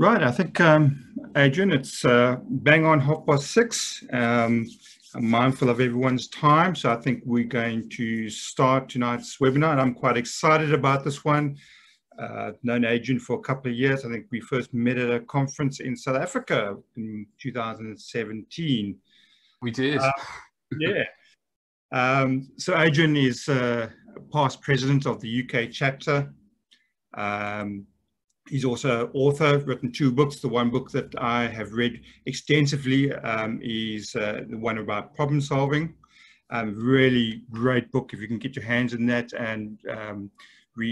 Right, I think, um, Adrian, it's uh, bang on half past six. Um, I'm mindful of everyone's time, so I think we're going to start tonight's webinar, and I'm quite excited about this one. Uh, known Adrian for a couple of years. I think we first met at a conference in South Africa in 2017. We did. Uh, yeah. Um, so Adrian is uh, past president of the UK chapter. Um, He's also an author, written two books. The one book that I have read extensively um, is uh, the one about problem solving. Um, really great book if you can get your hands on that and um,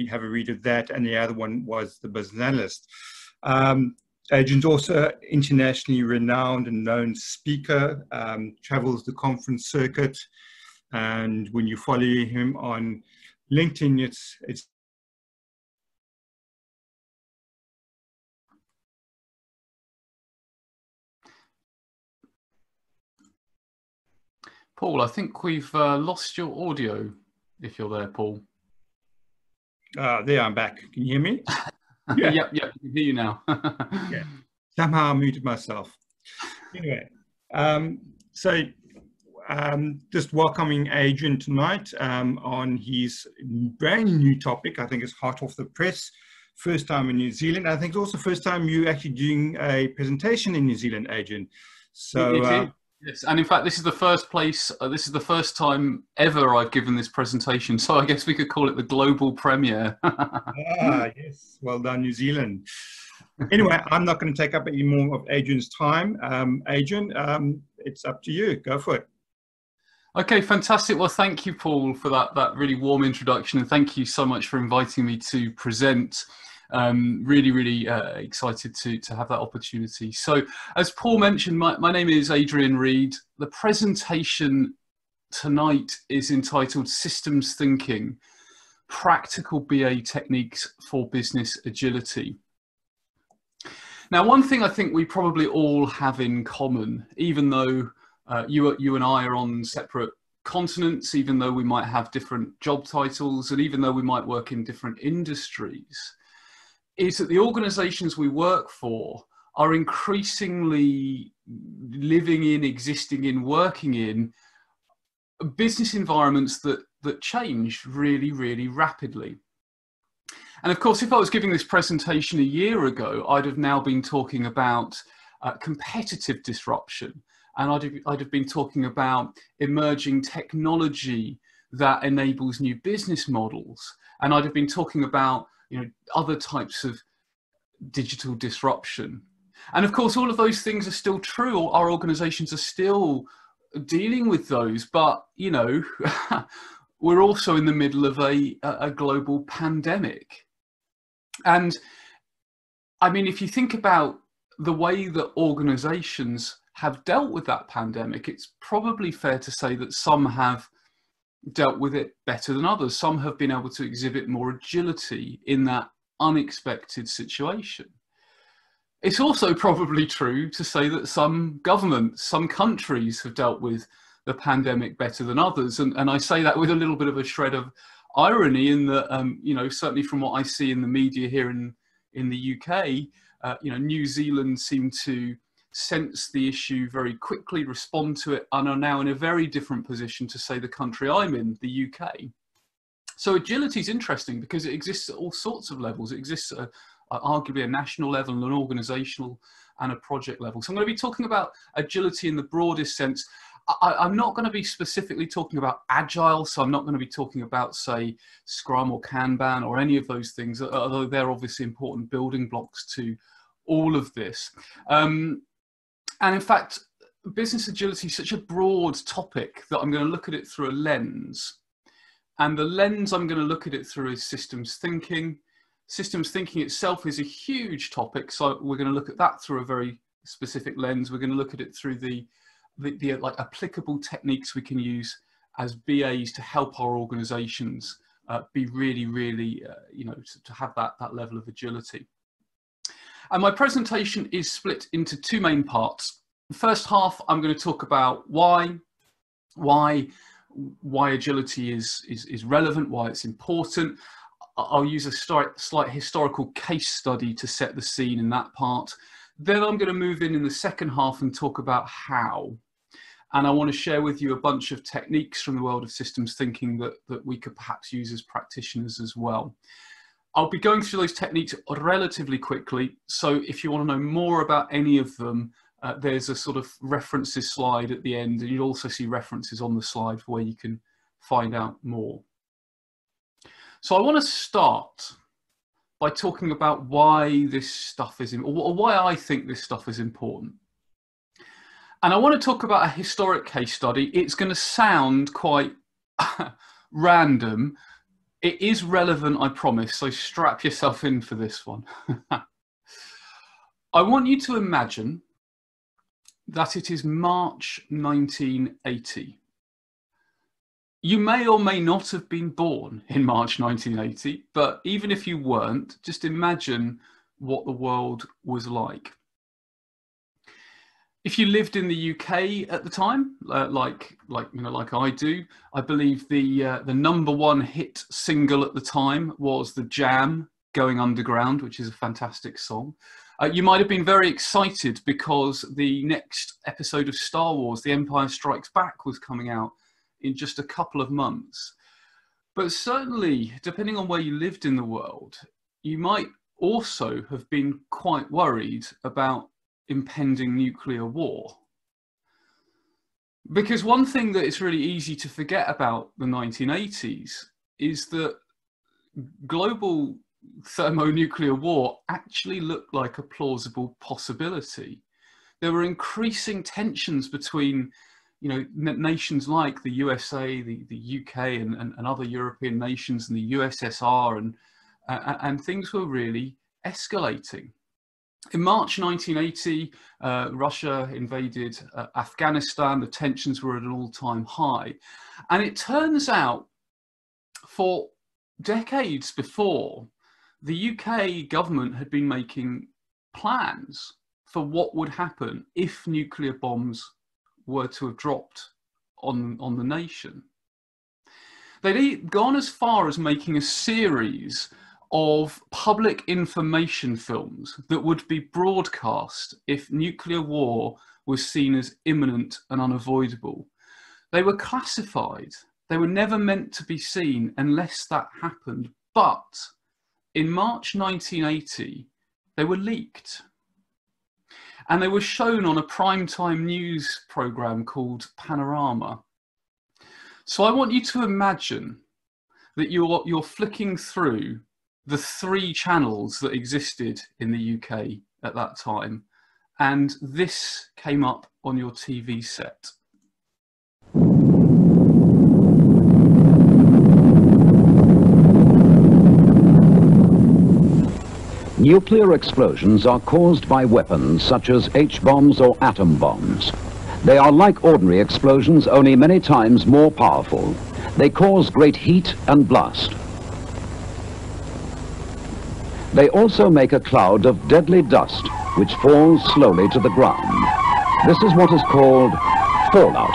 have a read of that. And the other one was The Business Analyst. Um, Adrian's also internationally renowned and known speaker, um, travels the conference circuit. And when you follow him on LinkedIn, it's, it's Paul, I think we've uh, lost your audio if you're there, Paul. Uh, there, I'm back. Can you hear me? yeah. yep, yep, I can hear you now. yeah. Somehow I muted myself. Anyway, um, so um, just welcoming Adrian tonight um, on his brand new topic. I think it's hot off the press. First time in New Zealand. I think it's also first time you actually doing a presentation in New Zealand, Adrian. So uh, Yes, and in fact, this is the first place. Uh, this is the first time ever I've given this presentation, so I guess we could call it the global premiere. ah, yes, well done, New Zealand. Anyway, I'm not going to take up any more of Adrian's time. Um, Adrian, um, it's up to you. Go for it. Okay, fantastic. Well, thank you, Paul, for that that really warm introduction, and thank you so much for inviting me to present um, really, really uh, excited to, to have that opportunity. So, as Paul mentioned, my, my name is Adrian Reed. The presentation tonight is entitled Systems Thinking Practical BA Techniques for Business Agility. Now, one thing I think we probably all have in common, even though uh, you, you and I are on separate continents, even though we might have different job titles, and even though we might work in different industries, is that the organizations we work for are increasingly living in, existing in, working in business environments that, that change really, really rapidly. And of course, if I was giving this presentation a year ago, I'd have now been talking about uh, competitive disruption. And I'd have, I'd have been talking about emerging technology that enables new business models. And I'd have been talking about you know, other types of digital disruption. And of course, all of those things are still true. Our organizations are still dealing with those, but you know, we're also in the middle of a, a global pandemic. And I mean, if you think about the way that organizations have dealt with that pandemic, it's probably fair to say that some have dealt with it better than others. Some have been able to exhibit more agility in that unexpected situation. It's also probably true to say that some governments, some countries have dealt with the pandemic better than others. And, and I say that with a little bit of a shred of irony in that, um, you know, certainly from what I see in the media here in, in the UK, uh, you know, New Zealand seemed to sense the issue very quickly, respond to it, and are now in a very different position to, say, the country I'm in, the UK. So agility is interesting because it exists at all sorts of levels. It exists at a, arguably a national level, an organizational, and a project level. So I'm going to be talking about agility in the broadest sense. I, am not going to be specifically talking about agile, so I'm not going to be talking about, say, Scrum or Kanban or any of those things, although they're obviously important building blocks to all of this. Um, and in fact, business agility is such a broad topic that I'm going to look at it through a lens. And the lens I'm going to look at it through is systems thinking. Systems thinking itself is a huge topic, so we're going to look at that through a very specific lens. We're going to look at it through the, the, the like applicable techniques we can use as BAs to help our organizations uh, be really, really, uh, you know, to, to have that, that level of agility. And my presentation is split into two main parts. The first half, I'm going to talk about why, why, why agility is, is, is relevant, why it's important. I'll use a slight, slight historical case study to set the scene in that part. Then I'm going to move in in the second half and talk about how. And I want to share with you a bunch of techniques from the world of systems thinking that, that we could perhaps use as practitioners as well. I'll be going through those techniques relatively quickly. So if you want to know more about any of them, uh, there's a sort of references slide at the end, and you'll also see references on the slide where you can find out more. So I want to start by talking about why this stuff is, or why I think this stuff is important. And I want to talk about a historic case study. It's going to sound quite random. It is relevant, I promise, so strap yourself in for this one. I want you to imagine that it is March 1980. You may or may not have been born in March 1980, but even if you weren't, just imagine what the world was like. If you lived in the UK at the time, uh, like like you know, like I do, I believe the uh, the number one hit single at the time was the Jam "Going Underground," which is a fantastic song. Uh, you might have been very excited because the next episode of Star Wars, The Empire Strikes Back, was coming out in just a couple of months. But certainly, depending on where you lived in the world, you might also have been quite worried about impending nuclear war. Because one thing that is really easy to forget about the 1980s is that global thermonuclear war actually looked like a plausible possibility. There were increasing tensions between you know, nations like the USA, the, the UK, and, and, and other European nations, and the USSR, and, uh, and things were really escalating. In March 1980, uh, Russia invaded uh, Afghanistan. The tensions were at an all time high. And it turns out, for decades before, the UK government had been making plans for what would happen if nuclear bombs were to have dropped on, on the nation. They'd gone as far as making a series of public information films that would be broadcast if nuclear war was seen as imminent and unavoidable. They were classified. They were never meant to be seen unless that happened. But in March 1980, they were leaked. And they were shown on a primetime news program called Panorama. So I want you to imagine that you're, you're flicking through the three channels that existed in the UK at that time, and this came up on your TV set. Nuclear explosions are caused by weapons such as H-bombs or atom bombs. They are like ordinary explosions, only many times more powerful. They cause great heat and blast. They also make a cloud of deadly dust, which falls slowly to the ground. This is what is called fallout.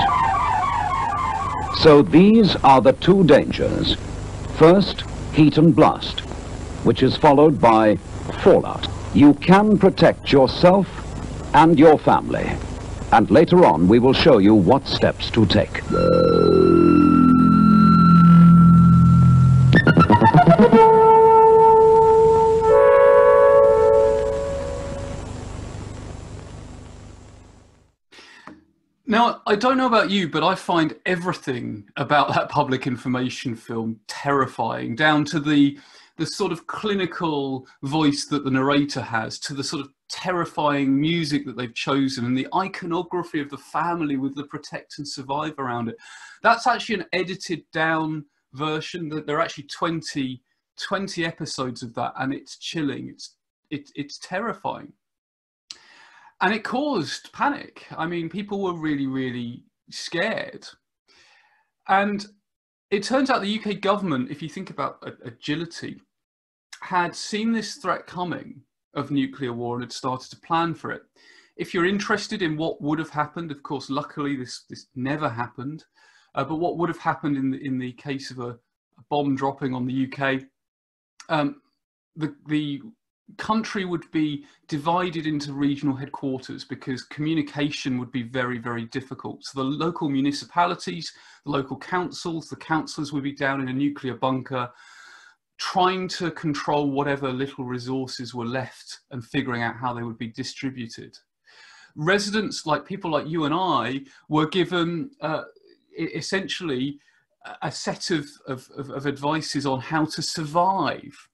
So these are the two dangers. First, heat and blast, which is followed by fallout. You can protect yourself and your family. And later on, we will show you what steps to take. Now, I don't know about you, but I find everything about that public information film terrifying, down to the the sort of clinical voice that the narrator has to the sort of terrifying music that they've chosen and the iconography of the family with the protect and survive around it. That's actually an edited down version. That There are actually 20, 20 episodes of that and it's chilling. It's, it, it's terrifying. And it caused panic. I mean, people were really, really scared. And it turns out the UK government, if you think about agility, had seen this threat coming of nuclear war and had started to plan for it. If you're interested in what would have happened, of course, luckily this, this never happened, uh, but what would have happened in the, in the case of a, a bomb dropping on the UK, um, the, the country would be divided into regional headquarters because communication would be very, very difficult. So the local municipalities, the local councils, the councillors would be down in a nuclear bunker trying to control whatever little resources were left and figuring out how they would be distributed. Residents, like people like you and I, were given uh, essentially a set of, of, of, advices on how to survive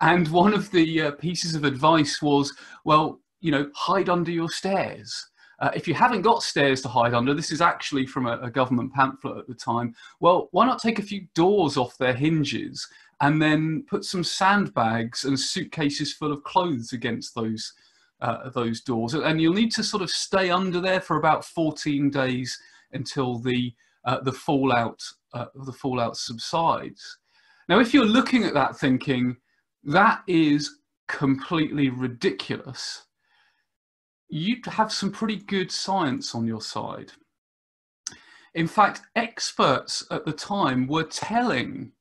and one of the uh, pieces of advice was, well, you know, hide under your stairs. Uh, if you haven't got stairs to hide under, this is actually from a, a, government pamphlet at the time. Well, why not take a few doors off their hinges and then put some sandbags and suitcases full of clothes against those uh, those doors? And you'll need to sort of stay under there for about 14 days until the uh, the fallout uh, the fallout subsides. Now, if you're looking at that thinking, that is completely ridiculous. You'd have some pretty good science on your side. In fact, experts at the time were telling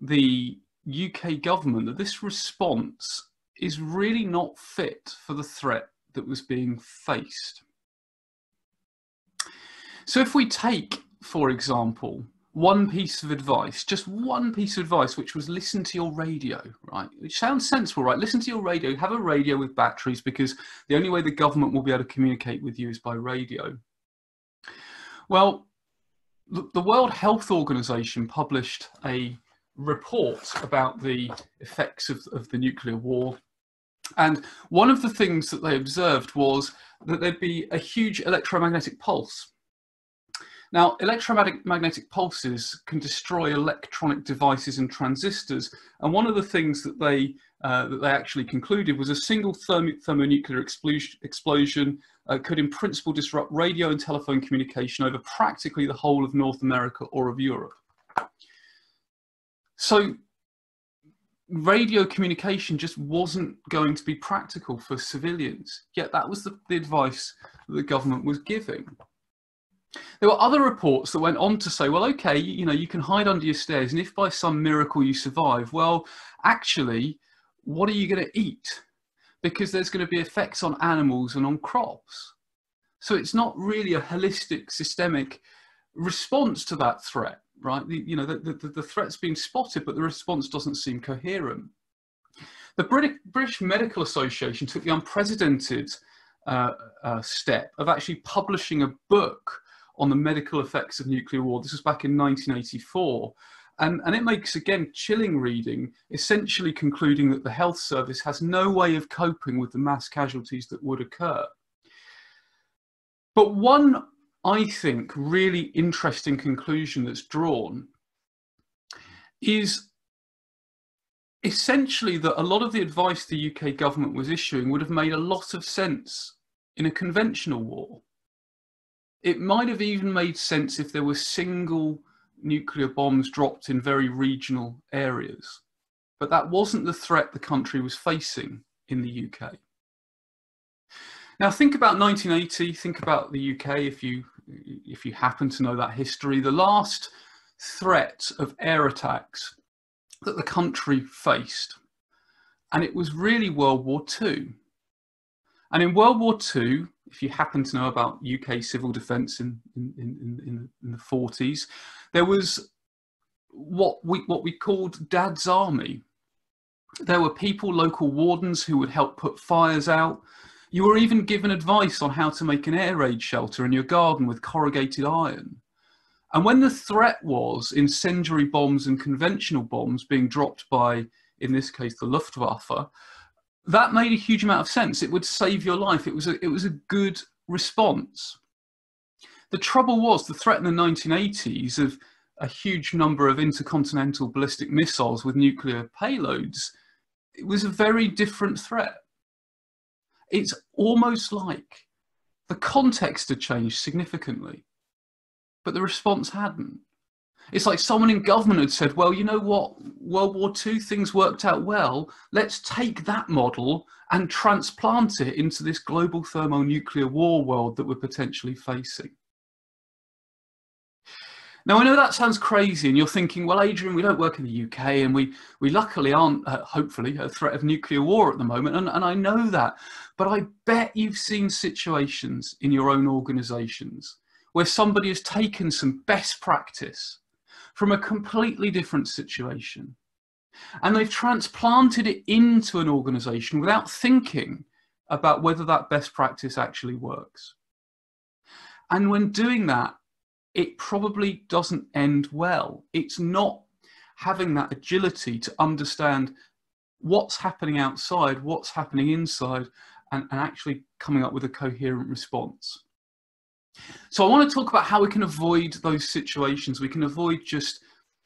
the UK government that this response is really not fit for the threat that was being faced. So if we take, for example, one piece of advice, just one piece of advice, which was listen to your radio, right? Which sounds sensible, right? Listen to your radio, have a radio with batteries because the only way the government will be able to communicate with you is by radio. Well, the World Health Organization published a report about the effects of, of the nuclear war. And one of the things that they observed was that there'd be a huge electromagnetic pulse now, electromagnetic pulses can destroy electronic devices and transistors, and one of the things that they uh, that they actually concluded was a single therm thermonuclear explosion, explosion uh, could in principle disrupt radio and telephone communication over practically the whole of North America or of Europe. So radio communication just wasn't going to be practical for civilians, yet that was the, the advice that the government was giving. There were other reports that went on to say, well, okay, you know, you can hide under your stairs, and if by some miracle you survive, well, actually, what are you going to eat? Because there's going to be effects on animals and on crops. So it's not really a holistic, systemic response to that threat, right? The, you know, the, the, the threat's been spotted, but the response doesn't seem coherent. The British, British Medical Association took the unprecedented uh, uh, step of actually publishing a book on the medical effects of nuclear war. This was back in 1984. And, and it makes, again, chilling reading, essentially concluding that the health service has no way of coping with the mass casualties that would occur. But one, I think, really interesting conclusion that's drawn is essentially that a lot of the advice the UK government was issuing would have made a lot of sense in a conventional war. It might have even made sense if there were single nuclear bombs dropped in very regional areas. But that wasn't the threat the country was facing in the UK. Now think about 1980, think about the UK if you, if you happen to know that history. The last threat of air attacks that the country faced, and it was really World War II. And in World War II, if you happen to know about UK civil defence in, in, in, in, the 40s, there was what we, what we called Dad's Army. There were people, local wardens, who would help put fires out. You were even given advice on how to make an air raid shelter in your garden with corrugated iron. And when the threat was incendiary bombs and conventional bombs being dropped by, in this case, the Luftwaffe, that made a huge amount of sense. It would save your life. It was a, it was a good response. The trouble was the threat in the 1980s of a huge number of intercontinental ballistic missiles with nuclear payloads, it was a very different threat. It's almost like the context had changed significantly, but the response hadn't. It's like someone in government had said, well, you know what? World War II, things worked out well. Let's take that model and transplant it into this global thermonuclear war world that we're potentially facing. Now I know that sounds crazy, and you're thinking, well, Adrian, we don't work in the UK, and we we luckily aren't, uh, hopefully, a threat of nuclear war at the moment, and, and I know that. But I bet you've seen situations in your own organisations where somebody has taken some best practice from a completely different situation, and they've transplanted it into an organisation without thinking about whether that best practice actually works. And when doing that, it probably doesn't end well. It's not having that agility to understand what's happening outside, what's happening inside, and, and, actually coming up with a coherent response. So I want to talk about how we can avoid those situations. We can avoid just,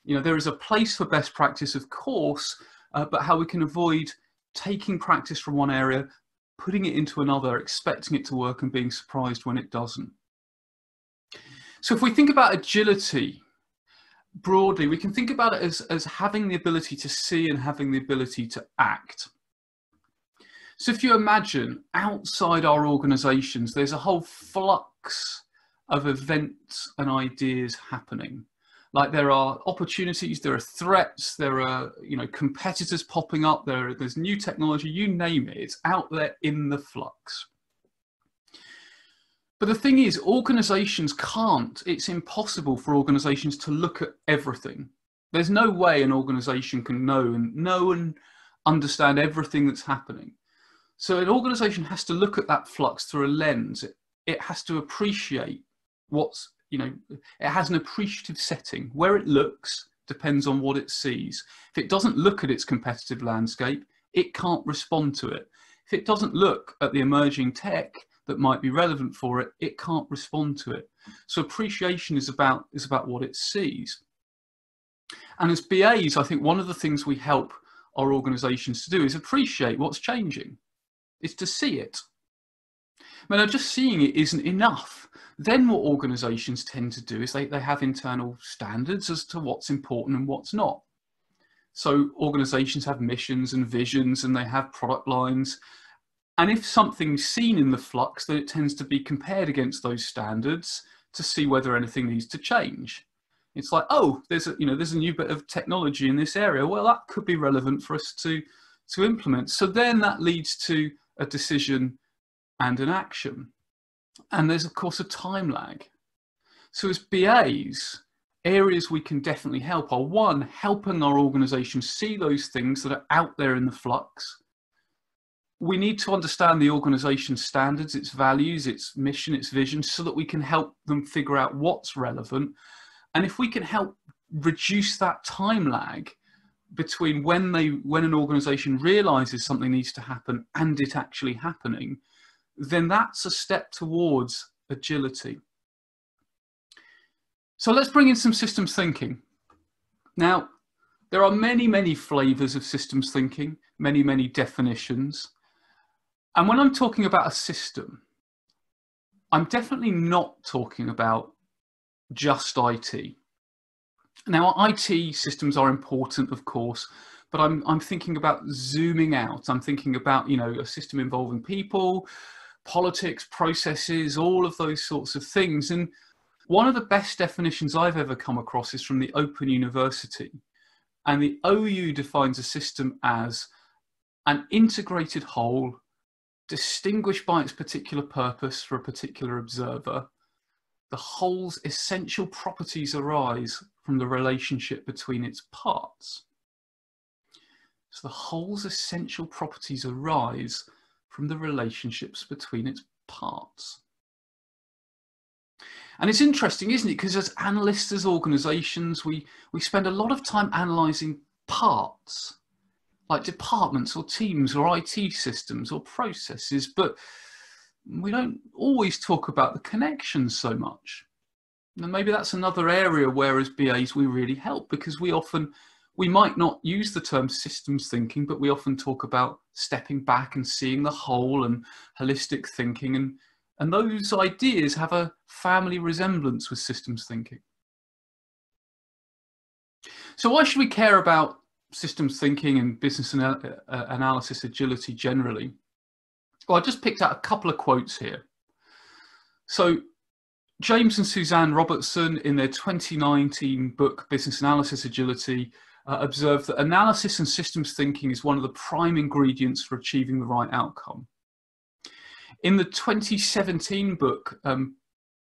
you know, there is a place for best practice, of course, uh, but how we can avoid taking practice from one area, putting it into another, expecting it to work and being surprised when it doesn't. So if we think about agility broadly, we can think about it as, as having the ability to see and having the ability to act. So if you imagine outside our organizations, there's a whole flux of events and ideas happening. Like there are opportunities, there are threats, there are you know competitors popping up, there, there's new technology, you name it, it's out there in the flux. But the thing is, organizations can't, it's impossible for organizations to look at everything. There's no way an organization can know and know and understand everything that's happening. So an organization has to look at that flux through a lens. It, it has to appreciate what's, you know, it has an appreciative setting. Where it looks depends on what it sees. If it doesn't look at its competitive landscape, it can't respond to it. If it doesn't look at the emerging tech, that might be relevant for it, it can't respond to it. So appreciation is about, is about what it sees. And as BAs, I think one of the things we help our organizations to do is appreciate what's changing, is to see it. Now just seeing it isn't enough. Then what organizations tend to do is they, they have internal standards as to what's important and what's not. So organizations have missions and visions and they have product lines and if something's seen in the flux, then it tends to be compared against those standards to see whether anything needs to change. It's like, oh, there's a, you know, there's a new bit of technology in this area. Well, that could be relevant for us to, to implement. So then that leads to a decision and an action. And there's, of course, a time lag. So as BAs, areas we can definitely help are one, helping our organization see those things that are out there in the flux we need to understand the organization's standards, its values, its mission, its vision, so that we can help them figure out what's relevant. And if we can help reduce that time lag between when they when an organization realizes something needs to happen and it actually happening, then that's a step towards agility. So let's bring in some systems thinking. Now, there are many, many flavors of systems thinking, many, many definitions. And when I'm talking about a system, I'm definitely not talking about just IT. Now, IT systems are important, of course, but I'm, I'm thinking about zooming out. I'm thinking about, you know, a system involving people, politics, processes, all of those sorts of things. And one of the best definitions I've ever come across is from the Open University. And the OU defines a system as an integrated whole distinguished by its particular purpose for a particular observer, the whole's essential properties arise from the relationship between its parts. So the whole's essential properties arise from the relationships between its parts. And it's interesting, isn't it? Because as analysts, as organizations, we, we spend a lot of time analyzing parts like departments or teams or IT systems or processes, but we don't always talk about the connections so much. And maybe that's another area where as BAs we really help because we often, we might not use the term systems thinking, but we often talk about stepping back and seeing the whole and holistic thinking. And, and those ideas have a family resemblance with systems thinking. So why should we care about systems thinking and business anal uh, analysis agility generally. Well, I just picked out a couple of quotes here. So James and Suzanne Robertson, in their 2019 book Business Analysis Agility, uh, observed that analysis and systems thinking is one of the prime ingredients for achieving the right outcome. In the 2017 book um,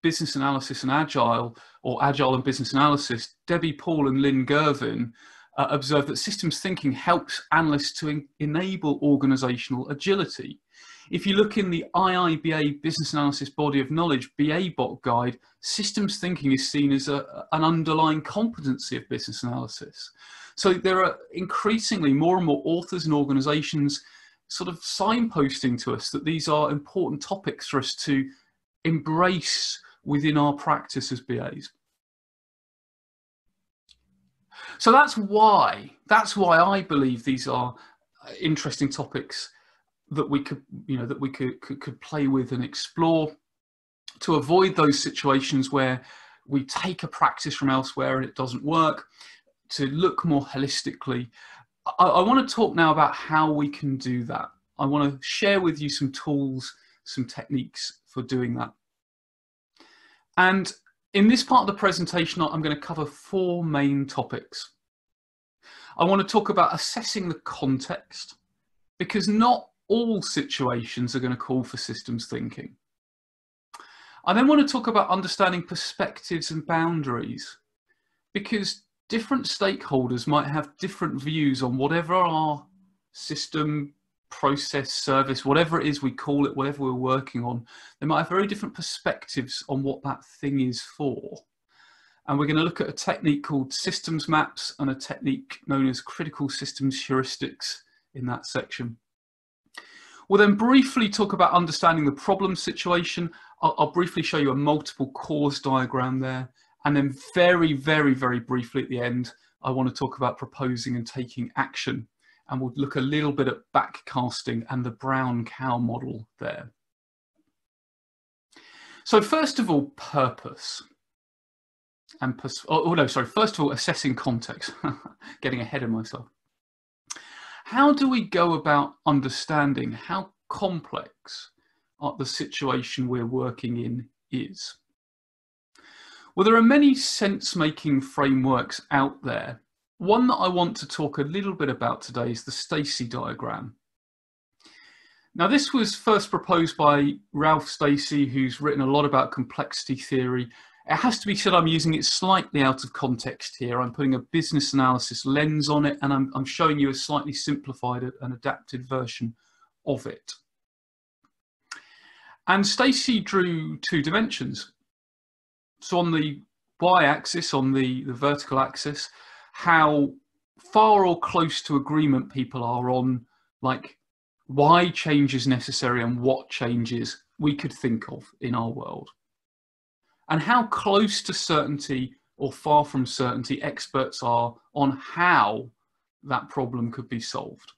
Business Analysis and Agile, or Agile and Business Analysis, Debbie Paul and Lynn Girvan uh, observed that systems thinking helps analysts to enable organizational agility. If you look in the IIBA Business Analysis Body of Knowledge BABOK guide, systems thinking is seen as a, an underlying competency of business analysis. So there are increasingly more and more authors and organizations sort of signposting to us that these are important topics for us to embrace within our practice as BAs. So that's why, that's why I believe these are uh, interesting topics that we could, you know, that we could, could, could play with and explore to avoid those situations where we take a practice from elsewhere and it doesn't work, to look more holistically. I, I want to talk now about how we can do that. I want to share with you some tools, some techniques for doing that. And in this part of the presentation, I'm going to cover four main topics. I want to talk about assessing the context, because not all situations are going to call for systems thinking. I then want to talk about understanding perspectives and boundaries, because different stakeholders might have different views on whatever our system, process, service, whatever it is we call it, whatever we're working on, they might have very different perspectives on what that thing is for. And we're going to look at a technique called systems maps and a technique known as critical systems heuristics in that section. We'll then briefly talk about understanding the problem situation. I'll, I'll, briefly show you a multiple cause diagram there. And then very, very, very briefly at the end, I want to talk about proposing and taking action. And we'll look a little bit at backcasting and the brown cow model there. So first of all, purpose. And, oh, oh no, sorry, first of all, assessing context, getting ahead of myself. How do we go about understanding how complex uh, the situation we're working in is? Well, there are many sense-making frameworks out there. One that I want to talk a little bit about today is the Stacey diagram. Now, this was first proposed by Ralph Stacey, who's written a lot about complexity theory. It has to be said I'm using it slightly out of context here. I'm putting a business analysis lens on it, and I'm, I'm showing you a slightly simplified and adapted version of it. And Stacey drew two dimensions. So on the y-axis, on the, the vertical axis, how far or close to agreement people are on like why change is necessary and what changes we could think of in our world. And how close to certainty or far from certainty experts are on how that problem could be solved.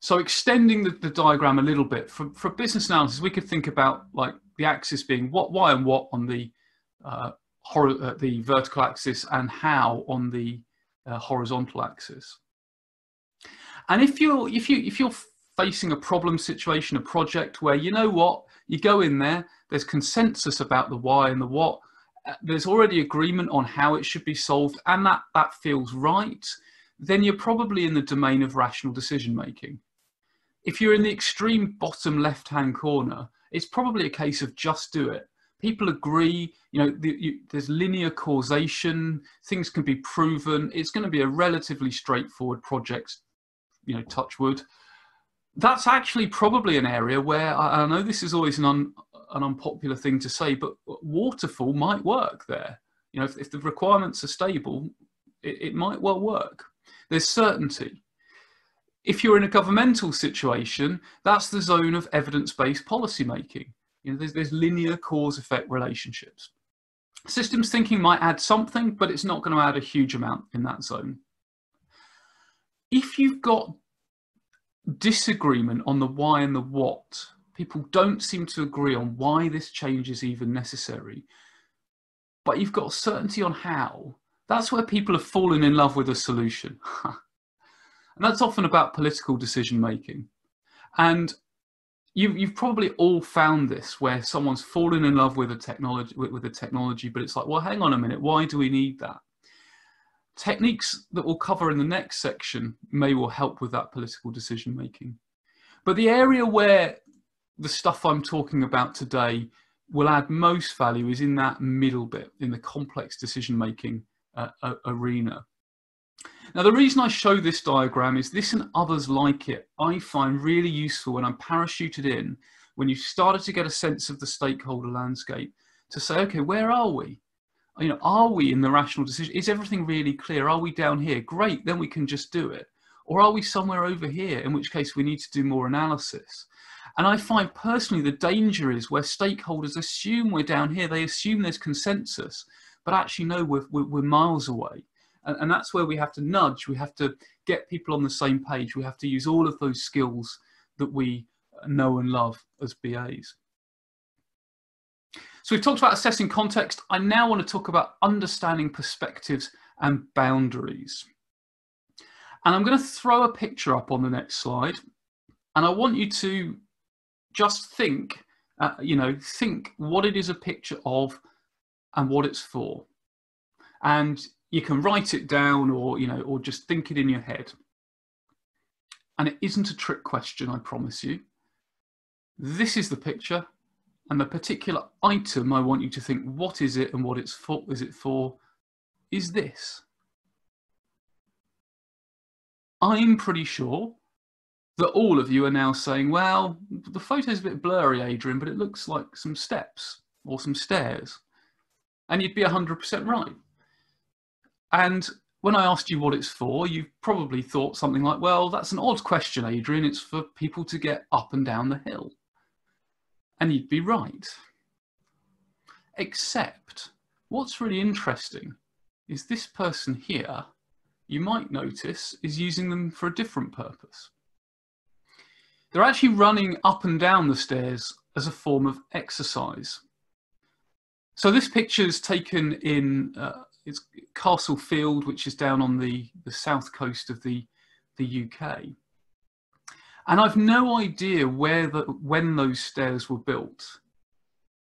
So extending the, the diagram a little bit, for, for business analysis, we could think about like the axis being what, why and what on the, uh, uh, the vertical axis and how on the uh, horizontal axis. And if you're, if, you, if you're facing a problem situation, a project where you know what, you go in there, there's consensus about the why and the what, uh, there's already agreement on how it should be solved and that, that feels right, then you're probably in the domain of rational decision making. If you're in the extreme bottom left hand corner, it's probably a case of just do it. People agree, you know, the, you, there's linear causation, things can be proven. It's going to be a relatively straightforward project, you know, touch wood. That's actually probably an area where I, I know this is always an, un, an unpopular thing to say, but waterfall might work there. You know, if, if the requirements are stable, it, it might well work. There's certainty if you're in a governmental situation, that's the zone of evidence-based policymaking. You know, there's, there's linear cause-effect relationships. Systems thinking might add something, but it's not going to add a huge amount in that zone. If you've got disagreement on the why and the what, people don't seem to agree on why this change is even necessary, but you've got certainty on how, that's where people have fallen in love with a solution. And that's often about political decision making. And you, you've probably all found this where someone's fallen in love with a technology with, with a technology, but it's like, well, hang on a minute, why do we need that? Techniques that we'll cover in the next section may well help with that political decision making. But the area where the stuff I'm talking about today will add most value is in that middle bit, in the complex decision making uh, arena. Now, the reason I show this diagram is this and others like it, I find really useful when I'm parachuted in, when you've started to get a sense of the stakeholder landscape, to say, okay, where are we? You know, are we in the rational decision? Is everything really clear? Are we down here? Great, then we can just do it. Or are we somewhere over here, in which case we need to do more analysis? And I find personally the danger is where stakeholders assume we're down here, they assume there's consensus, but actually no, we're, we're, we're miles away. And, and that's where we have to nudge, we have to get people on the same page, we have to use all of those skills that we know and love as BAs. So we've talked about assessing context. I now want to talk about understanding perspectives and boundaries. And I'm going to throw a picture up on the next slide. And I want you to just think, uh, you know, think what it is a picture of and what it's for. And you can write it down or you know or just think it in your head. And it isn't a trick question i promise you. This is the picture and the particular item i want you to think what is it and what it's for is it for is this. I'm pretty sure that all of you are now saying well the photo's a bit blurry adrian but it looks like some steps or some stairs. And you'd be 100% right and when I asked you what it's for, you probably thought something like, well, that's an odd question, Adrian. It's for people to get up and down the hill. And you'd be right. Except, what's really interesting is this person here, you might notice, is using them for a different purpose. They're actually running up and down the stairs as a form of exercise. So this picture is taken in uh, it's Castle Field, which is down on the, the south coast of the, the UK. And I've no idea where the, when those stairs were built,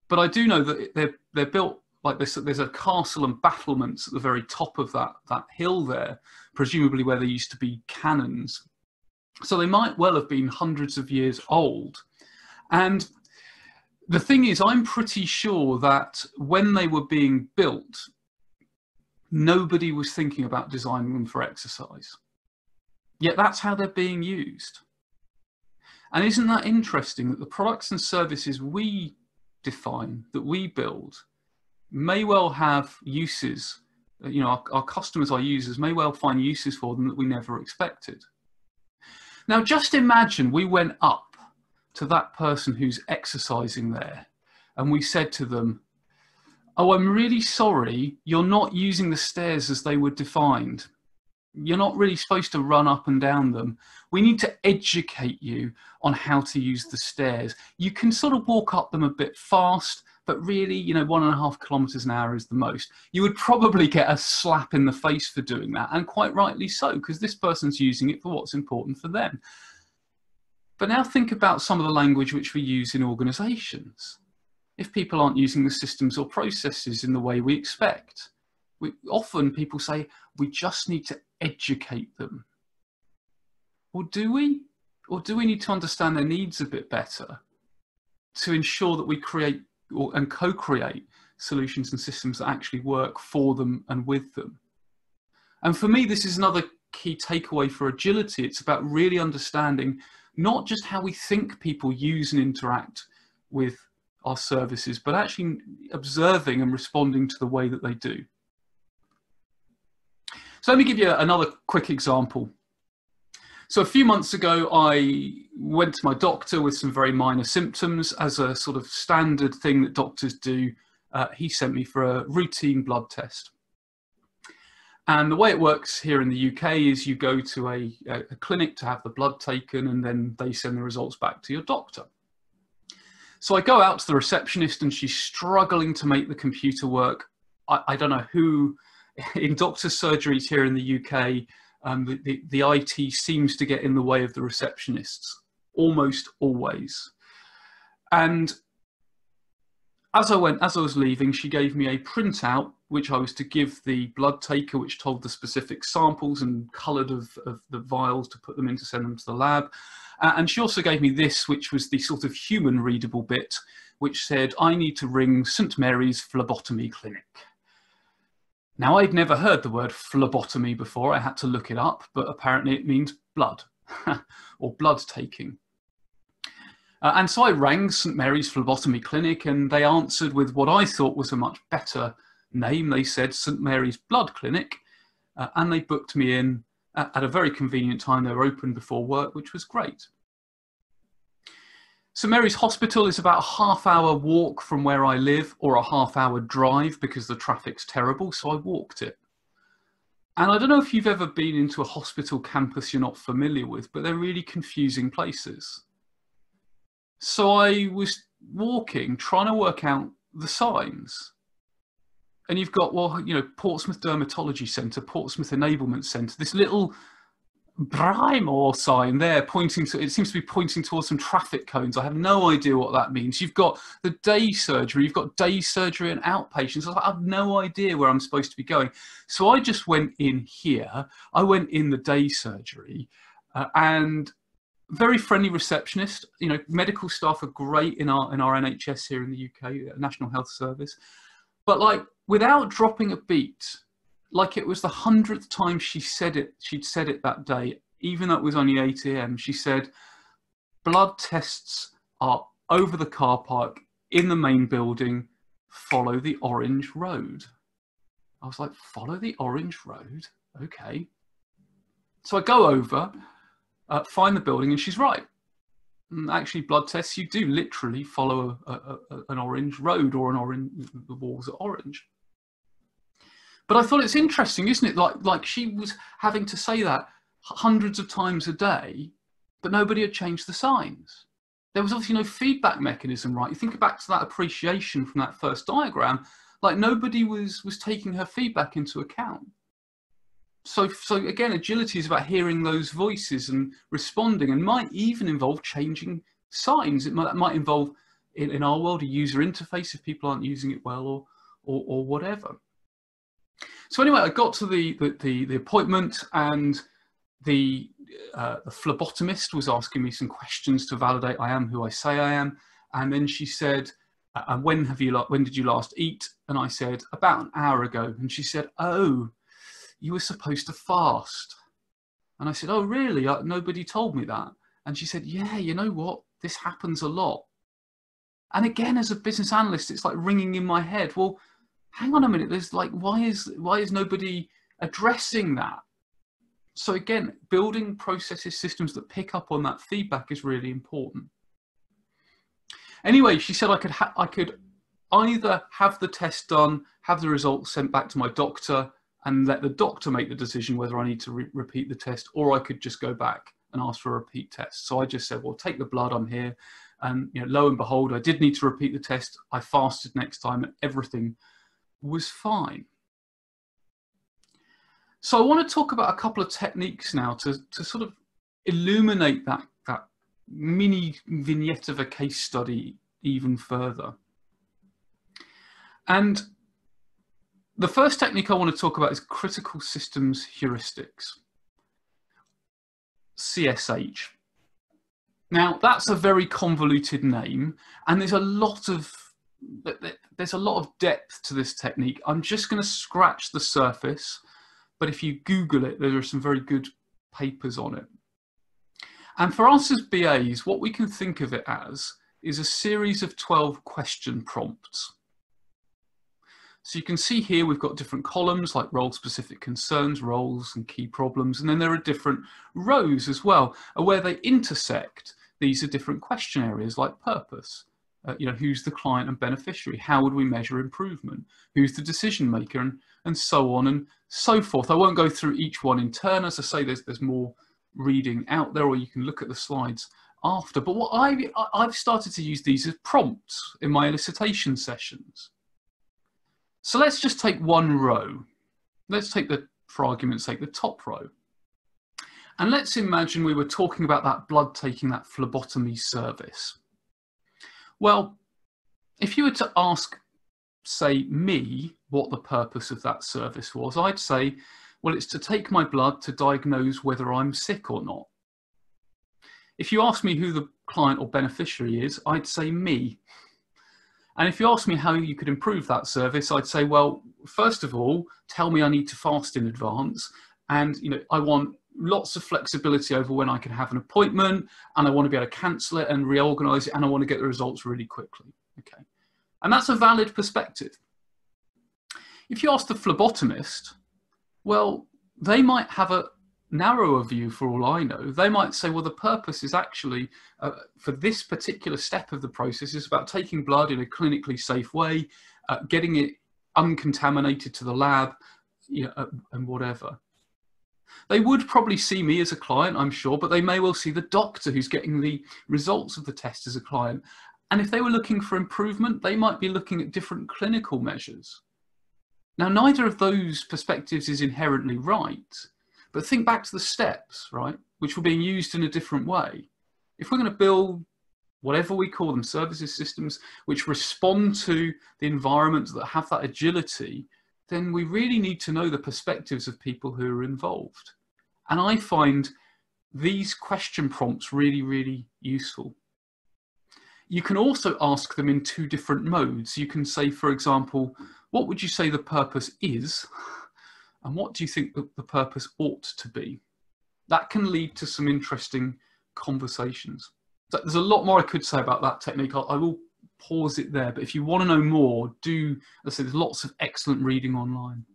but I do know that they're, they're built like this. There's a castle and battlements at the very top of that, that hill there, presumably where there used to be cannons. So they might well have been hundreds of years old. And the thing is, I'm pretty sure that when they were being built, nobody was thinking about designing them for exercise. Yet that's how they're being used. And isn't that interesting that the products and services we define, that we build, may well have uses, uh, you know, our, our customers, our users may well find uses for them that we never expected. Now, just imagine we went up to that person who's exercising there and we said to them, Oh, I'm really sorry, you're not using the stairs as they were defined. You're not really supposed to run up and down them. We need to educate you on how to use the stairs. You can sort of walk up them a bit fast, but really, you know, one and a half kilometers an hour is the most. You would probably get a slap in the face for doing that, and quite rightly so, because this person's using it for what's important for them. But now think about some of the language which we use in organizations if people aren't using the systems or processes in the way we expect. We, often people say, we just need to educate them. Or do we? Or do we need to understand their needs a bit better to ensure that we create or, and co-create solutions and systems that actually work for them and with them? And for me, this is another key takeaway for agility. It's about really understanding not just how we think people use and interact with our services, but actually observing and responding to the way that they do. So let me give you another quick example. So a few months ago, I went to my doctor with some very minor symptoms as a sort of standard thing that doctors do. Uh, he sent me for a routine blood test. And the way it works here in the UK is you go to a, a clinic to have the blood taken and then they send the results back to your doctor. So I go out to the receptionist and she's struggling to make the computer work. I, I don't know who in doctor's surgeries here in the UK, um, the, the, the, IT seems to get in the way of the receptionists almost always. And as I went, as I was leaving, she gave me a printout which I was to give the blood taker, which told the specific samples and coloured of, of the vials to put them in to send them to the lab. Uh, and she also gave me this, which was the sort of human readable bit, which said, I need to ring St Mary's Phlebotomy Clinic. Now, I'd never heard the word phlebotomy before. I had to look it up, but apparently it means blood or blood taking. Uh, and so I rang St Mary's Phlebotomy Clinic and they answered with what I thought was a much better name. They said St Mary's Blood Clinic uh, and they booked me in at, at, a very convenient time. They were open before work, which was great. St Mary's Hospital is about a half hour walk from where I live or a half hour drive because the traffic's terrible, so I walked it. And I don't know if you've ever been into a hospital campus you're not familiar with, but they're really confusing places. So I was walking, trying to work out the signs. And you've got, well, you know, Portsmouth Dermatology Centre, Portsmouth Enablement Centre, this little Braimor sign there pointing to, it seems to be pointing towards some traffic cones. I have no idea what that means. You've got the day surgery, you've got day surgery and outpatients. I have no idea where I'm supposed to be going. So I just went in here. I went in the day surgery uh, and very friendly receptionist. You know, medical staff are great in our in our NHS here in the UK, National Health Service. But like without dropping a beat, like it was the hundredth time she said it. She'd said it that day, even though it was only 8 a.m. She said, "Blood tests are over the car park in the main building. Follow the orange road." I was like, "Follow the orange road." Okay. So I go over uh, find the building, and she's right. Mm, actually, blood tests, you do literally follow a, a, a, an orange road or an orange, the walls are orange. But I thought it's interesting, isn't it? Like, like she was having to say that hundreds of times a day, but nobody had changed the signs. There was obviously no feedback mechanism, right? You think back to that appreciation from that first diagram, like nobody was was taking her feedback into account so so again agility is about hearing those voices and responding and might even involve changing signs it might, might involve in, in our world a user interface if people aren't using it well or or, or whatever so anyway i got to the the, the, the appointment and the uh, the phlebotomist was asking me some questions to validate i am who i say i am and then she said and when have you when did you last eat and i said about an hour ago and she said oh you were supposed to fast. And I said, Oh, really? Nobody told me that. And she said, Yeah, you know what? This happens a lot. And again, as a business analyst, it's like ringing in my head. Well, hang on a minute. There's like, why is why is nobody addressing that? So again, building processes, systems that pick up on that feedback is really important. Anyway, she said I could I could either have the test done, have the results sent back to my doctor, and let the doctor make the decision whether I need to re repeat the test or I could just go back and ask for a repeat test. So I just said, well, take the blood, I'm here. And you know, lo and behold, I did need to repeat the test. I fasted next time and everything was fine. So I want to talk about a couple of techniques now to, to sort of illuminate that, that mini vignette of a case study even further. And the first technique I want to talk about is critical systems heuristics, CSH. Now that's a very convoluted name and there's a lot of there's a lot of depth to this technique. I'm just going to scratch the surface, but if you Google it, there are some very good papers on it. And for us as BAs, what we can think of it as is a series of 12 question prompts. So you can see here we've got different columns like role specific concerns, roles and key problems, and then there are different rows as well, where they intersect. These are different question areas like purpose. Uh, you know, who's the client and beneficiary? How would we measure improvement? Who's the decision maker? And, and so on and so forth. I won't go through each one in turn. As I say, there's, there's more reading out there, or you can look at the slides after. But what I, I've started to use these as prompts in my elicitation sessions. So let's just take one row. Let's take the, for argument's sake, the top row. And let's imagine we were talking about that blood taking, that phlebotomy service. Well, if you were to ask, say, me what the purpose of that service was, I'd say, well, it's to take my blood to diagnose whether I'm sick or not. If you ask me who the client or beneficiary is, I'd say me. And if you ask me how you could improve that service, I'd say, well, first of all, tell me I need to fast in advance. And, you know, I want lots of flexibility over when I can have an appointment and I want to be able to cancel it and reorganize it and I want to get the results really quickly. Okay. And that's a valid perspective. If you ask the phlebotomist, well, they might have a narrower view for all I know. They might say, well, the purpose is actually uh, for this particular step of the process is about taking blood in a clinically safe way, uh, getting it uncontaminated to the lab, you know, uh, and whatever. They would probably see me as a client, I'm sure, but they may well see the doctor who's getting the results of the test as a client. And if they were looking for improvement, they might be looking at different clinical measures. Now, neither of those perspectives is inherently right, but think back to the steps, right, which were being used in a different way. If we're going to build whatever we call them, services systems which respond to the environment that have that agility, then we really need to know the perspectives of people who are involved. And I find these question prompts really, really useful. You can also ask them in two different modes. You can say, for example, what would you say the purpose is? And what do you think the, purpose ought to be? That can lead to some interesting conversations. There's a lot more I could say about that technique. I will pause it there. But if you want to know more, do, I said, there's lots of excellent reading online.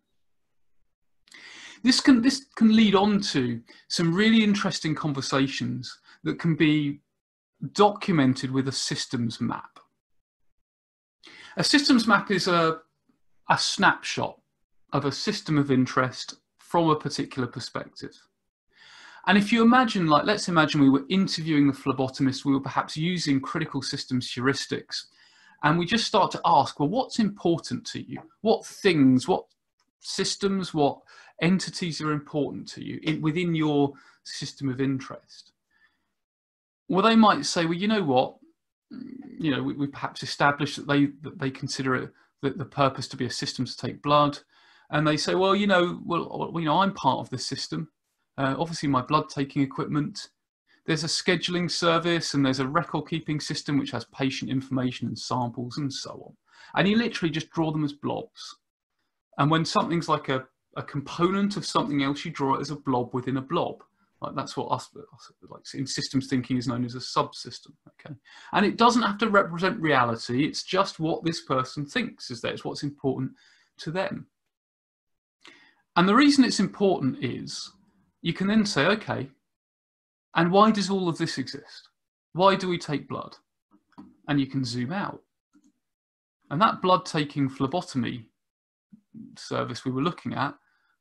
This can, this can lead on to some really interesting conversations that can be documented with a systems map. A systems map is a, a snapshot of a system of interest from a particular perspective. And if you imagine, like, let's imagine we were interviewing the phlebotomist, we were perhaps using critical systems heuristics, and we just start to ask, well, what's important to you? What things, what systems, what entities are important to you in, within your system of interest? Well, they might say, well, you know what? You know, we, we perhaps establish that they that they consider it the, the purpose to be a system to take blood, and they say, well, you know, well, you know, I'm part of this system. Uh, obviously, my blood taking equipment there's a scheduling service and there's a record keeping system which has patient information and samples and so on. And you literally just draw them as blobs. And when something's like a, a component of something else, you draw it as a blob within a blob. Like that's what us, like in systems thinking is known as a subsystem. Okay, and it doesn't have to represent reality. It's just what this person thinks is that it's what's important to them. And the reason it's important is you can then say, okay, and why does all of this exist? Why do we take blood? And you can zoom out. And that blood taking phlebotomy service we were looking at,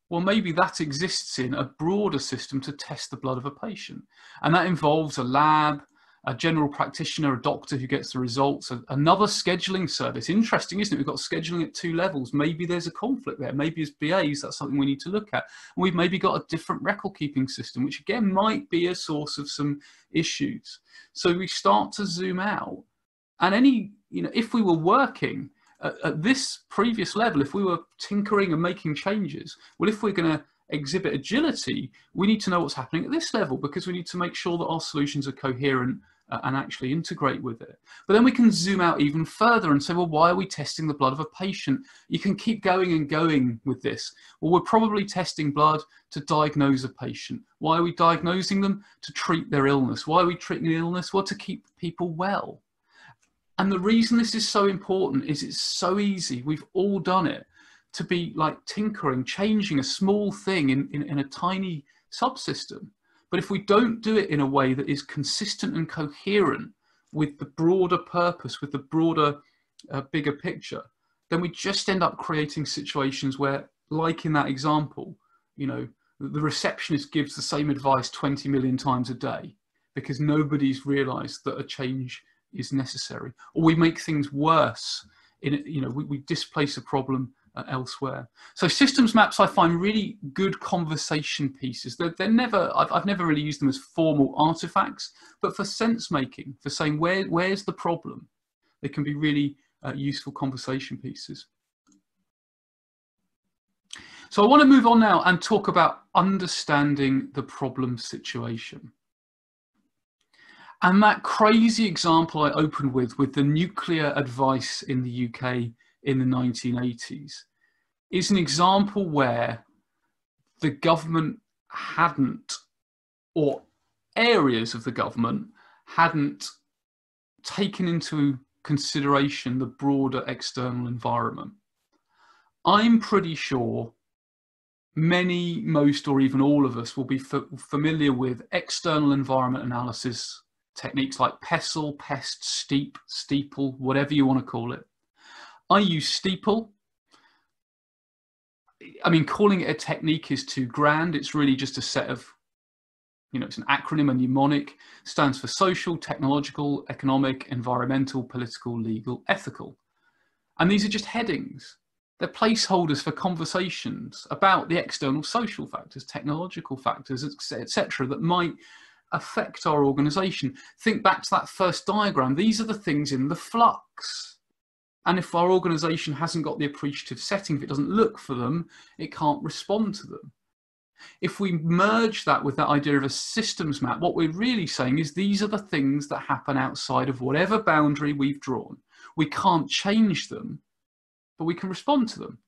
well, maybe that exists in a broader system to test the blood of a patient. And that involves a lab, a general practitioner, a doctor who gets the results, another scheduling service. Interesting, isn't it? We've got scheduling at two levels. Maybe there's a conflict there. Maybe as BAs, that's something we need to look at. And we've maybe got a different record keeping system, which again might be a source of some issues. So we start to zoom out. And any, you know, if we were working at, at this previous level, if we were tinkering and making changes, well, if we're going to exhibit agility, we need to know what's happening at this level because we need to make sure that our solutions are coherent Uh, and actually integrate with it. But then we can zoom out even further and say, well, why are we testing the blood of a patient? You can keep going and going with this. Well, we're probably testing blood to diagnose a patient. Why are we diagnosing them? To treat their illness. Why are we treating the illness? Well, to keep people well. And the reason this is so important is it's so easy. We've all done it to be like tinkering, changing a small thing in, in, in a tiny subsystem but if we don't do it in a way that is consistent and coherent with the broader purpose, with the broader, uh, bigger picture, then we just end up creating situations where, like in that example, you know, the receptionist gives the same advice 20 million times a day because nobody's realized that a change is necessary. Or we make things worse. In, you know, we, we displace a problem uh, elsewhere. So systems maps I find really good conversation pieces. They're, they're never, I've, I've never really used them as formal artifacts, but for sense making, for saying where, where's the problem? they can be really uh, useful conversation pieces. So I want to move on now and talk about understanding the problem situation. And that crazy example I opened with, with the nuclear advice in the UK in the 1980s, is an example where the government hadn't, or areas of the government hadn't taken into consideration the broader external environment. I'm pretty sure many, most, or even all of us will be familiar with external environment analysis techniques like PESTLE, PEST, STEEP, STEEPLE, whatever you want to call it. I use STEEPLE. I mean, calling it a technique is too grand. It's really just a set of, you know, it's an acronym, a mnemonic, stands for social, technological, economic, environmental, political, legal, ethical. And these are just headings. They're placeholders for conversations about the external social factors, technological factors, etc., that might affect our organization. Think back to that first diagram. These are the things in the flux. And if our organization hasn't got the appreciative setting, if it doesn't look for them, it can't respond to them. If we merge that with that idea of a systems map, what we're really saying is these are the things that happen outside of whatever boundary we've drawn. We can't change them, but we can respond to them.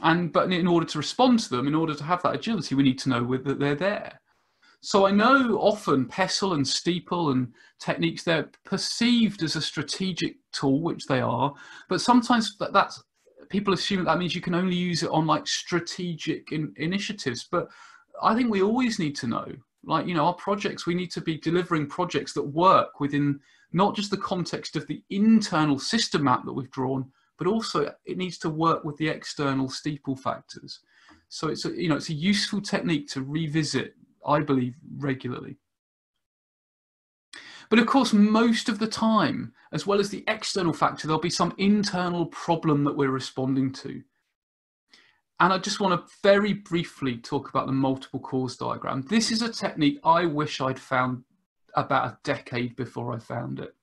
And but in order to respond to them, in order to have that agility, we need to know that they're there. So I know often PESTLE and Steeple and techniques, they're perceived as a strategic tool, which they are, but sometimes that, that's, people assume that, means you can only use it on like strategic in, initiatives. But I think we always need to know, like, you know, our projects, we need to be delivering projects that work within not just the context of the internal system map that we've drawn, but also it needs to work with the external steeple factors. So it's a, you know, it's a useful technique to revisit I believe, regularly. But of course, most of the time, as well as the external factor, there'll be some internal problem that we're responding to. And I just want to very briefly talk about the multiple cause diagram. This is a technique I wish I'd found about a decade before I found it.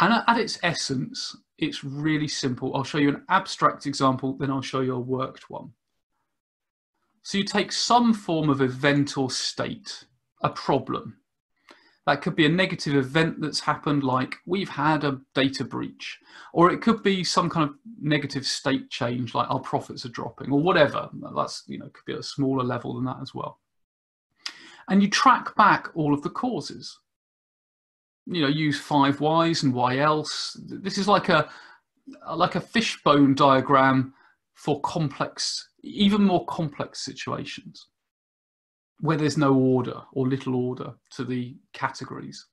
And at its essence, it's really simple. I'll show you an abstract example, then I'll show you a worked one. So you take some form of event or state, a problem. That could be a negative event that's happened, like we've had a data breach, or it could be some kind of negative state change, like our profits are dropping, or whatever. That's, you know, could be a smaller level than that as well. And you track back all of the causes. You know, use five whys and why else. This is like a like a fishbone diagram for complex even more complex situations where there's no order or little order to the categories.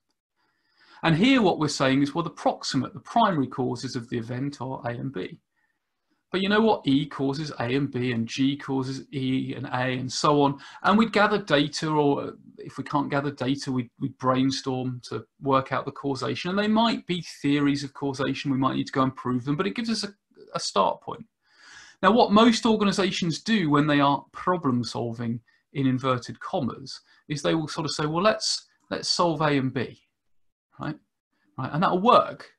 And here what we're saying is, well, the proximate, the primary causes of the event are A and B. But you know what? E causes A and B, and G causes E and A, and so on. And we'd gather data, or if we can't gather data, we'd, we'd brainstorm to work out the causation. And they might be theories of causation. We might need to go and prove them, but it gives us a, a start point. Now, what most organizations do when they are problem solving in inverted commas is they will sort of say, well, let's, let's solve A and B, right? right? And that'll work.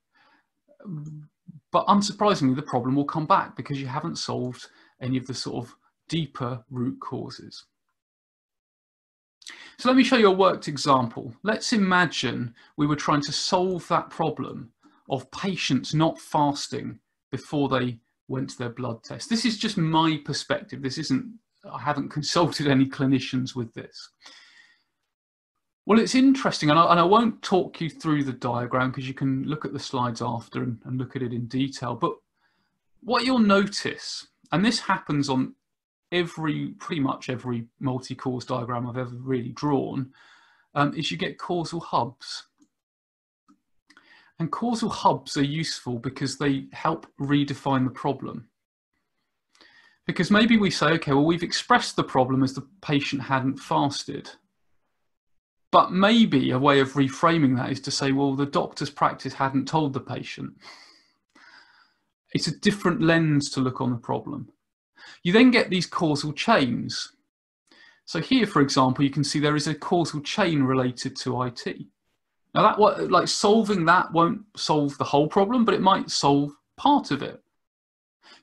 But unsurprisingly, the problem will come back because you haven't solved any of the sort of deeper root causes. So let me show you a worked example. Let's imagine we were trying to solve that problem of patients not fasting before they went to their blood test. This is just my perspective. This isn't, I haven't consulted any clinicians with this. Well, it's interesting, and I, and I won't talk you through the diagram because you can look at the slides after and, and look at it in detail. But what you'll notice, and this happens on every, pretty much every multi-cause diagram I've ever really drawn, um, is you get causal hubs. And causal hubs are useful because they help redefine the problem. Because maybe we say, okay, well, we've expressed the problem as the patient hadn't fasted. But maybe a way of reframing that is to say, well, the doctor's practice hadn't told the patient. It's a different lens to look on the problem. You then get these causal chains. So here, for example, you can see there is a causal chain related to IT. Now that what like solving that won't solve the whole problem, but it might solve part of it.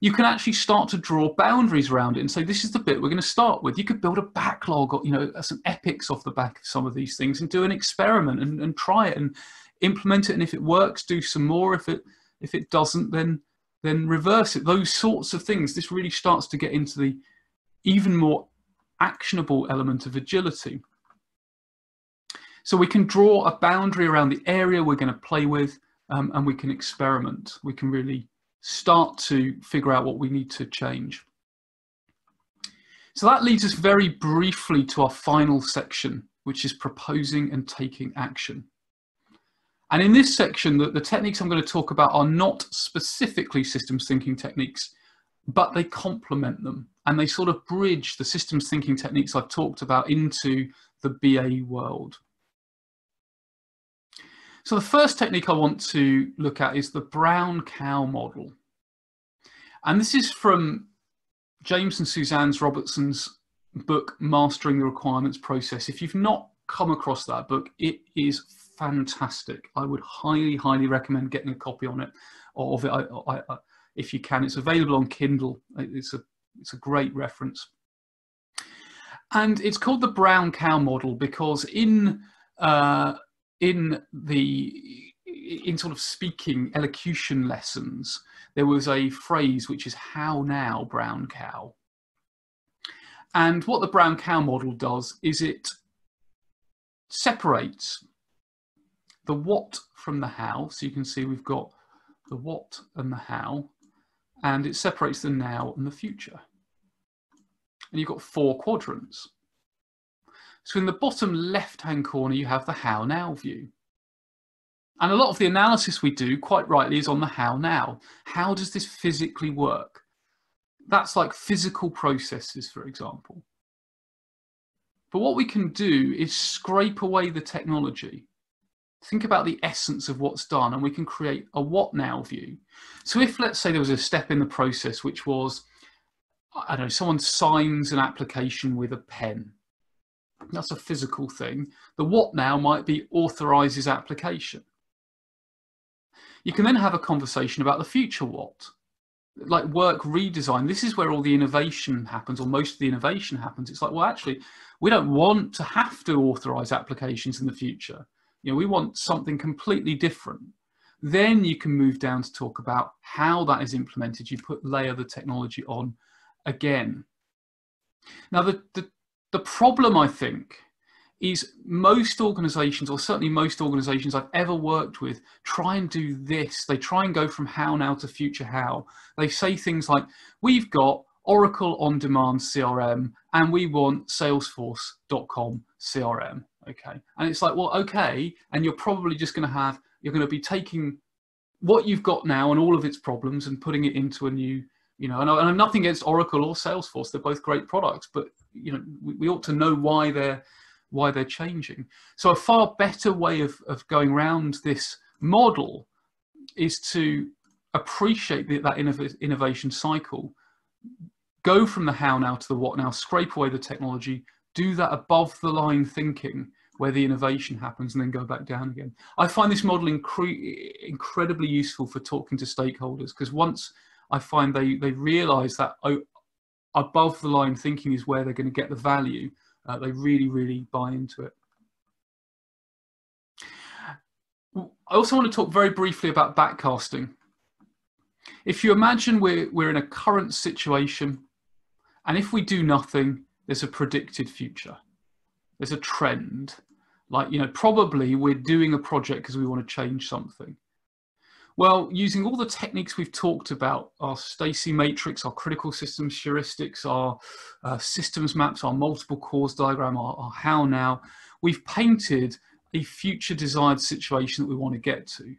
You can actually start to draw boundaries around it and say, this is the bit we're going to start with. You could build a backlog or, you know, uh, some epics off the back of some of these things and do an experiment and, and try it and implement it. And if it works, do some more. If it, if it doesn't, then, then reverse it. Those sorts of things. This really starts to get into the even more actionable element of agility. So we can draw a boundary around the area we're going to play with um, and we can experiment. We can really start to figure out what we need to change. So that leads us very briefly to our final section, which is proposing and taking action. And in this section, the, the techniques I'm going to talk about are not specifically systems thinking techniques, but they complement them and they sort of bridge the systems thinking techniques I've talked about into the BA world. So the first technique I want to look at is the brown cow model. And this is from James and Suzanne Robertson's book, Mastering the Requirements Process. If you've not come across that book, it is fantastic. I would highly, highly recommend getting a copy on it of it I, I, I, if you can. It's available on Kindle. It's a, it's a great reference. And it's called the brown cow model because in uh, in the in sort of speaking elocution lessons, there was a phrase which is "How now, brown cow." And what the brown cow model does is it separates the what from the how. So you can see we've got the what and the how, and it separates the now and the future. And you've got four quadrants. So in the bottom left-hand corner, you have the how now view. And a lot of the analysis we do, quite rightly, is on the how now. How does this physically work? That's like physical processes, for example. But what we can do is scrape away the technology. Think about the essence of what's done, and we can create a what now view. So if, let's say, there was a step in the process which was, I don't know, someone signs an application with a pen that's a physical thing. The what now might be authorizes application. You can then have a conversation about the future what, like work redesign. This is where all the innovation happens, or most of the innovation happens. It's like, well, actually, we don't want to have to authorize applications in the future. You know, we want something completely different. Then you can move down to talk about how that is implemented. You put layer the technology on again. Now, the, the the problem, I think, is most organizations, or certainly most organizations I've ever worked with, try and do this. They try and go from how now to future how. They say things like, we've got Oracle on demand CRM and we want Salesforce.com CRM. Okay. And it's like, well, okay. And you're probably just going to have, you're going to be taking what you've got now and all of its problems and putting it into a new you know, and, I, am nothing against Oracle or Salesforce; they're both great products, but you know, we, we, ought to know why they're why they're changing. So a far better way of of going around this model is to appreciate the, that innov- innovation cycle, go from the how now to the what now, scrape away the technology, do that above the line thinking where the innovation happens and then go back down again. I find this model incre- incredibly useful for talking to stakeholders because once I find they they realise that above the line thinking is where they're going to get the value. Uh, they really really buy into it. I also want to talk very briefly about backcasting. If you imagine we're, we're in a current situation, and if we do nothing, there's a predicted future. There's a trend. Like, you know, probably we're doing a project because we want to change something. Well, using all the techniques we've talked about, our Stacey matrix, our critical systems heuristics, our uh, systems maps, our multiple cause diagram, our, our how now, we've painted a future desired situation that we want to get to.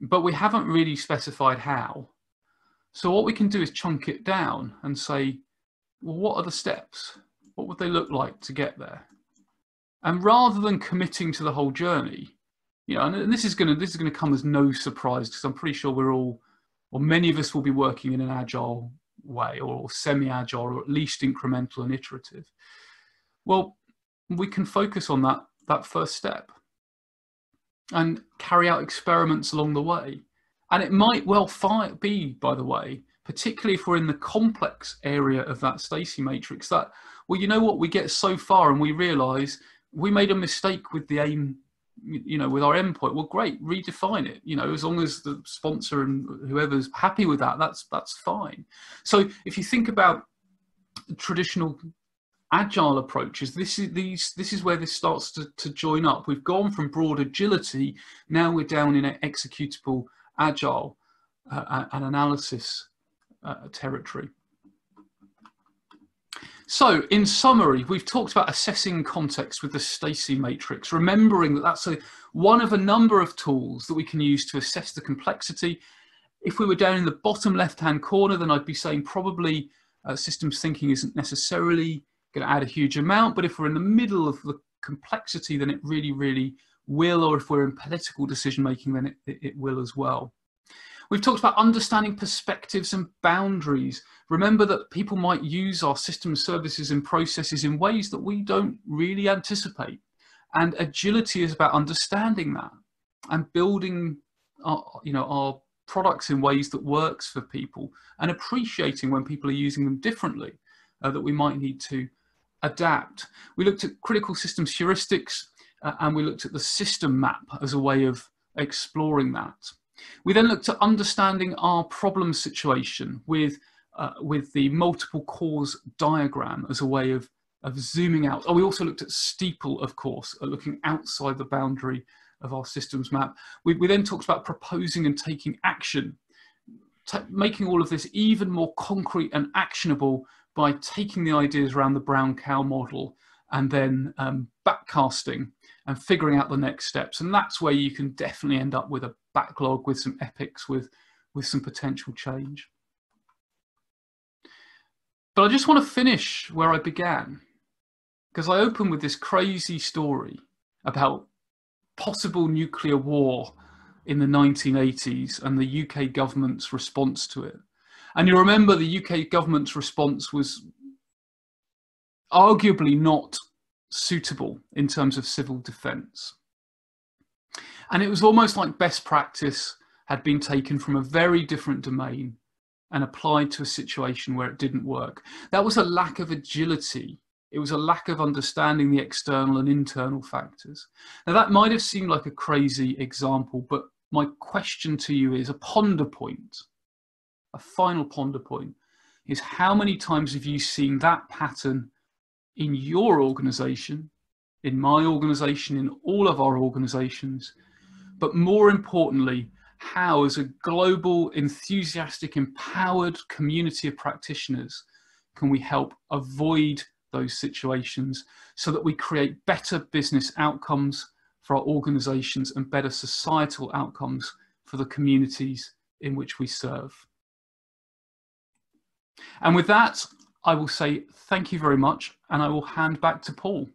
But we haven't really specified how. So what we can do is chunk it down and say, well, what are the steps? What would they look like to get there? And rather than committing to the whole journey, you know, and this is going to this is going to come as no surprise because I'm pretty sure we're all, or many of us will be working in an agile way or semi-agile or at least incremental and iterative. Well, we can focus on that that first step. and carry out experiments along the way. And it might well fi- be, by the way, particularly if we're in the complex area of that Stacey matrix, that, well, you know what, we get so far and we realize we made a mistake with the aim, you know, with our endpoint. Well, great, redefine it. You know, as long as the sponsor and whoever's happy with that, that's that's fine. So if you think about traditional agile approaches this is these this is where this starts to, to join up we've gone from broad agility now we're down in an executable agile uh, and analysis uh, territory so in summary we've talked about assessing context with the Stacey matrix remembering that that's a one of a number of tools that we can use to assess the complexity if we were down in the bottom left hand corner then i'd be saying probably uh, systems thinking isn't necessarily going to add a huge amount. But if we're in the middle of the complexity, then it really, really will. Or if we're in political decision making, then it, it, it will as well. We've talked about understanding perspectives and boundaries. Remember that people might use our system services and processes in ways that we don't really anticipate. And agility is about understanding that and building our, you know, our products in ways that works for people and appreciating when people are using them differently uh, that we might need to adapt. We looked at critical systems heuristics uh, and we looked at the system map as a way of exploring that. We then looked at understanding our problem situation with, uh, with the multiple cause diagram as a way of, of zooming out. Oh, we also looked at steeple, of course, looking outside the boundary of our systems map. We, we then talked about proposing and taking action, making all of this even more concrete and actionable by taking the ideas around the brown cow model and then um, backcasting and figuring out the next steps. And that's where you can definitely end up with a backlog, with some epics, with, with some potential change. But I just want to finish where I began, because I open with this crazy story about possible nuclear war in the 1980s and the UK government's response to it. And you remember the UK government's response was arguably not suitable in terms of civil defence. And it was almost like best practice had been taken from a very different domain and applied to a situation where it didn't work. That was a lack of agility. It was a lack of understanding the external and internal factors. Now, that might have seemed like a crazy example, but my question to you is a ponder point a final ponder point is how many times have you seen that pattern in your organization, in my organization, in all of our organizations, but more importantly, how, as a global, enthusiastic, empowered community of practitioners, can we help avoid those situations so that we create better business outcomes for our organizations and better societal outcomes for the communities in which we serve? And with that, I will say thank you very much and I will hand back to Paul.